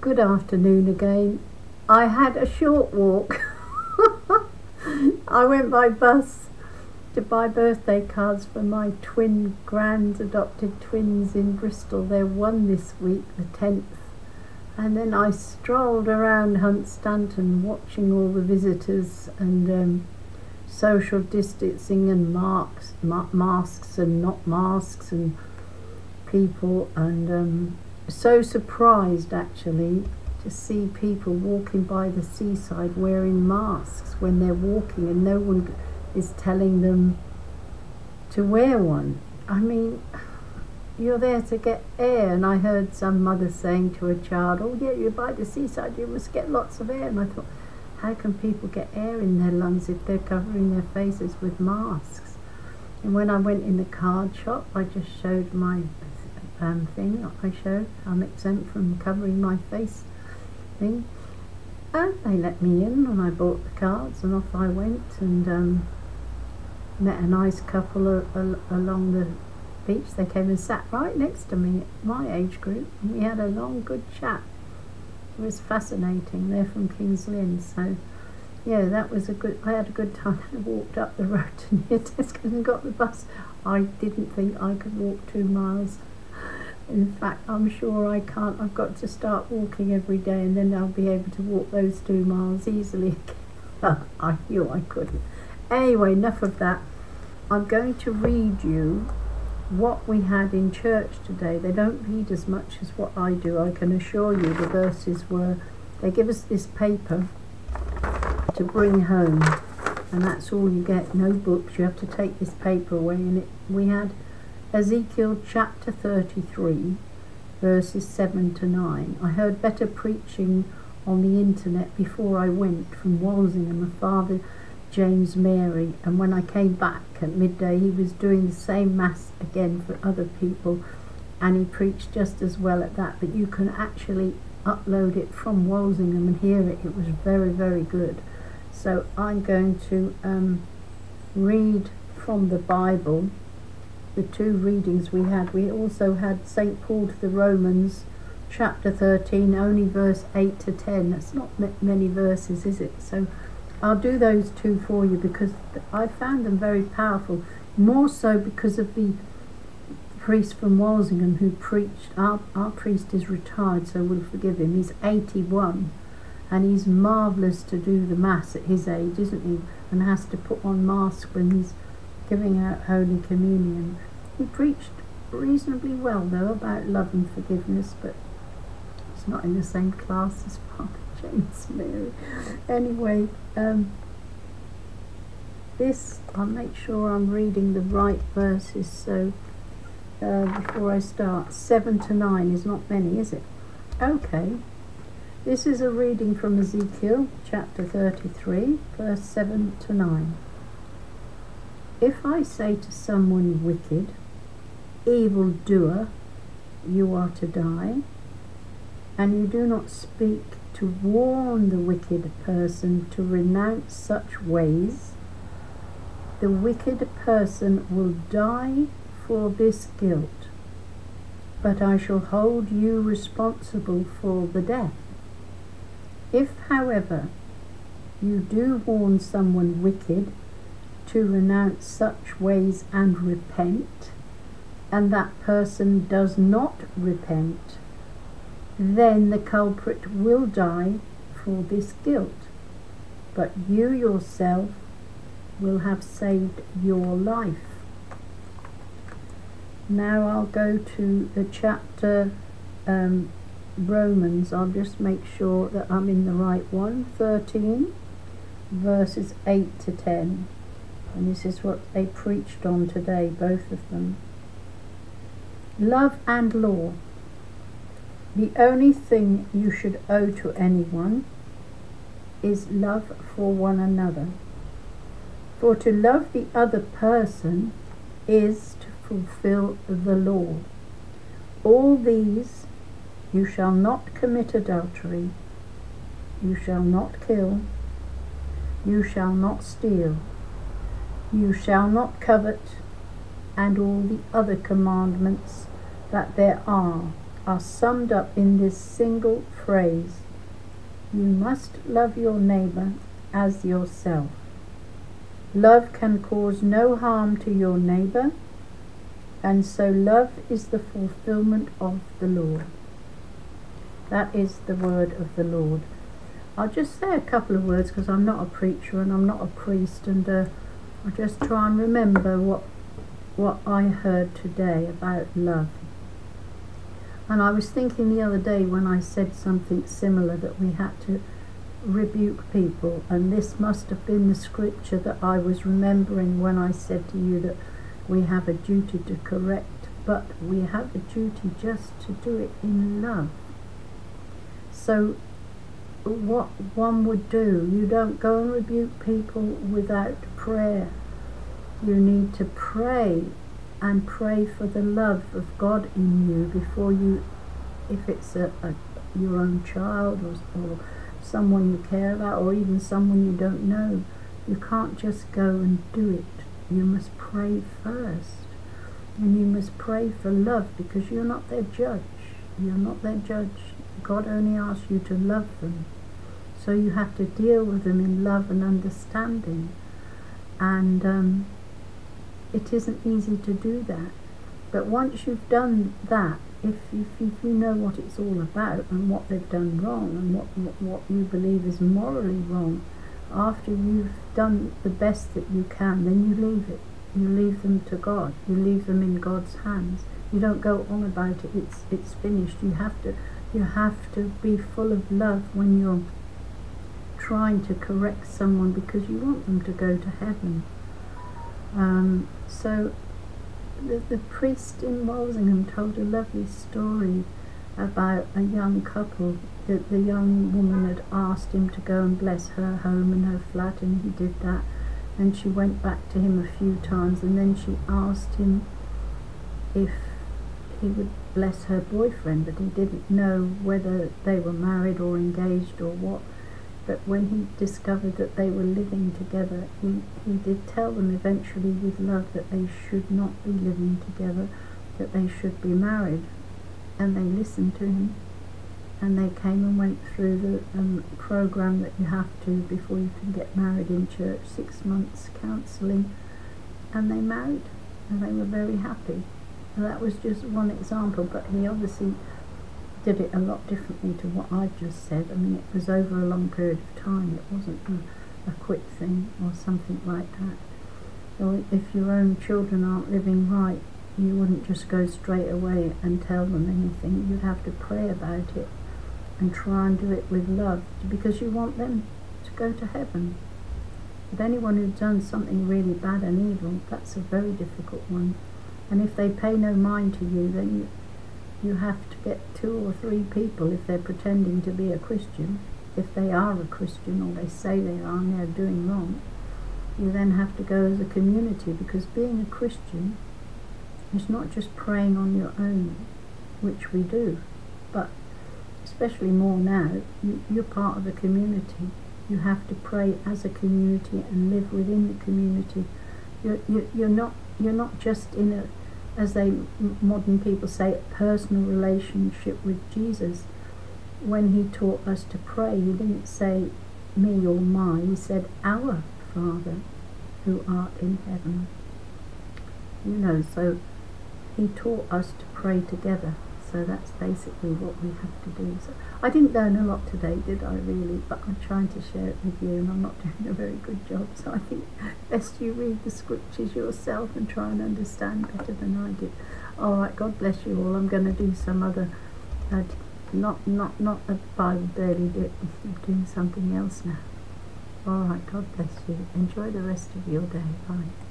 Good afternoon again. I had a short walk. I went by bus to buy birthday cards for my twin grand adopted twins in Bristol. They're one this week, the 10th. And then I strolled around Hunstanton watching all the visitors and um, social distancing and marks, ma- masks and not masks and people and um, so surprised actually to see people walking by the seaside wearing masks when they're walking and no one is telling them to wear one. I mean, you're there to get air, and I heard some mother saying to a child, Oh, yeah, you're by the seaside, you must get lots of air. And I thought, how can people get air in their lungs if they're covering their faces with masks? And when I went in the card shop, I just showed my um, thing I showed. I'm exempt from covering my face thing. And they let me in, and I bought the cards, and off I went, and um, met a nice couple along the beach. They came and sat right next to me, my age group, and we had a long, good chat. It was fascinating. They're from Kings Lynn, so yeah, that was a good. I had a good time. I walked up the road to near Tesco and got the bus. I didn't think I could walk two miles. In fact, I'm sure I can't. I've got to start walking every day and then I'll be able to walk those two miles easily I knew I couldn't. Anyway, enough of that. I'm going to read you what we had in church today. They don't read as much as what I do. I can assure you the verses were, they give us this paper to bring home and that's all you get, no books. You have to take this paper away and it, we had Ezekiel chapter 33, verses 7 to 9. I heard better preaching on the internet before I went from Walsingham, a father James Mary, and when I came back at midday, he was doing the same mass again for other people, and he preached just as well at that. But you can actually upload it from Walsingham and hear it. It was very, very good. So I'm going to um, read from the Bible the two readings we had. We also had St. Paul to the Romans, chapter 13, only verse 8 to 10. That's not many verses, is it? So I'll do those two for you because I found them very powerful, more so because of the priest from Walsingham who preached. Our, our priest is retired, so we'll forgive him. He's 81 and he's marvellous to do the Mass at his age, isn't he? And has to put on mask when he's giving out Holy Communion. He preached reasonably well, though, about love and forgiveness, but it's not in the same class as Father James Mary. Anyway, um, this, I'll make sure I'm reading the right verses, so uh, before I start, 7 to 9 is not many, is it? Okay. This is a reading from Ezekiel chapter 33, verse 7 to 9. If I say to someone wicked, evil doer, you are to die, and you do not speak to warn the wicked person to renounce such ways, the wicked person will die for this guilt, but I shall hold you responsible for the death. If, however, you do warn someone wicked to renounce such ways and repent, and that person does not repent, then the culprit will die for this guilt, but you yourself will have saved your life. Now I'll go to the chapter um, Romans. I'll just make sure that I'm in the right one. 13 verses 8 to 10. And this is what they preached on today, both of them. Love and law. The only thing you should owe to anyone is love for one another. For to love the other person is to fulfill the law. All these you shall not commit adultery, you shall not kill, you shall not steal, you shall not covet, and all the other commandments that there are are summed up in this single phrase You must love your neighbour as yourself. Love can cause no harm to your neighbour, and so love is the fulfillment of the Lord. That is the word of the Lord. I'll just say a couple of words because I'm not a preacher and I'm not a priest, and uh, I'll just try and remember what what I heard today about love. And I was thinking the other day when I said something similar that we had to rebuke people, and this must have been the scripture that I was remembering when I said to you that we have a duty to correct, but we have a duty just to do it in love. So, what one would do, you don't go and rebuke people without prayer. You need to pray and pray for the love of God in you before you, if it's a, a your own child or, or someone you care about or even someone you don't know. You can't just go and do it. You must pray first. And you must pray for love because you're not their judge. You're not their judge. God only asks you to love them. So you have to deal with them in love and understanding. And um, it isn't easy to do that. But once you've done that, if, if, if you know what it's all about and what they've done wrong and what, what, what you believe is morally wrong, after you've done the best that you can, then you leave it. You leave them to God. You leave them in God's hands. You don't go on about it. It's it's finished. You have to you have to be full of love when you're trying to correct someone because you want them to go to heaven. Um, so the, the priest in Walsingham told a lovely story about a young couple that the young woman had asked him to go and bless her home and her flat and he did that. And she went back to him a few times and then she asked him if he would bless her boyfriend but he didn't know whether they were married or engaged or what but when he discovered that they were living together, he, he did tell them eventually with love that they should not be living together, that they should be married. And they listened to him. And they came and went through the um, program that you have to before you can get married in church, six months counselling. And they married, and they were very happy. And that was just one example, but he obviously did it a lot differently to what I've just said. I mean, it was over a long period of time. It wasn't a, a quick thing or something like that. So if your own children aren't living right, you wouldn't just go straight away and tell them anything. You'd have to pray about it and try and do it with love because you want them to go to heaven. But anyone who's done something really bad and evil, that's a very difficult one. And if they pay no mind to you, then you, you have to get two or three people if they're pretending to be a Christian, if they are a Christian or they say they are and they're doing wrong, you then have to go as a community because being a Christian is not just praying on your own, which we do, but especially more now, you, you're part of a community. You have to pray as a community and live within the community. You're, you're, you're not you're not just in a as they modern people say, a personal relationship with Jesus. When he taught us to pray, he didn't say me or my, he said our Father who art in heaven. You know, so he taught us to pray together. So that's basically what we have to do. So I didn't learn a lot today, did I really? But I'm trying to share it with you and I'm not doing a very good job. So I think best you read the scriptures yourself and try and understand better than I did. All right, God bless you all. I'm going to do some other, uh, not not not a Bible daily bit, doing something else now. All right, God bless you. Enjoy the rest of your day. Bye.